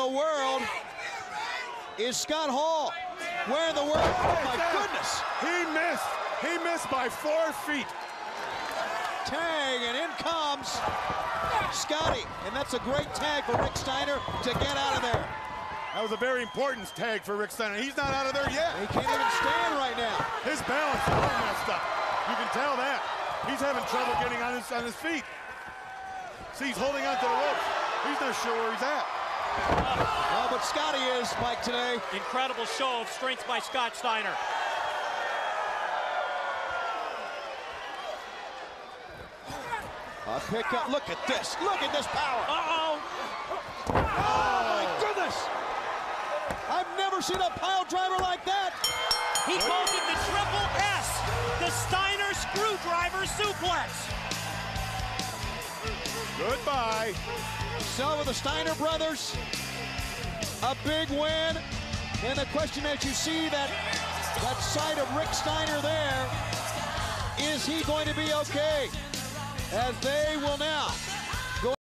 the world is Scott Hall? Where in the world? Oh my goodness! He missed. He missed by four feet. Tag, and in comes Scotty. And that's a great tag for Rick Steiner to get out of there. That was a very important tag for Rick Steiner. He's not out of there yet. He can't even stand right now. His balance is all messed up. You can tell that. He's having trouble getting on his on his feet. See, he's holding onto the ropes. He's not sure where he's at. But Scotty is, Mike, today. Incredible show of strength by Scott Steiner. A pickup. Look at this. Look at this power. Uh-oh. Oh, my goodness. I've never seen a pile driver like that. He calls it the triple S, the Steiner screwdriver suplex. Goodbye. So with the Steiner brothers, a big win. And the question as you see that that sight of Rick Steiner there, is he going to be okay? As they will now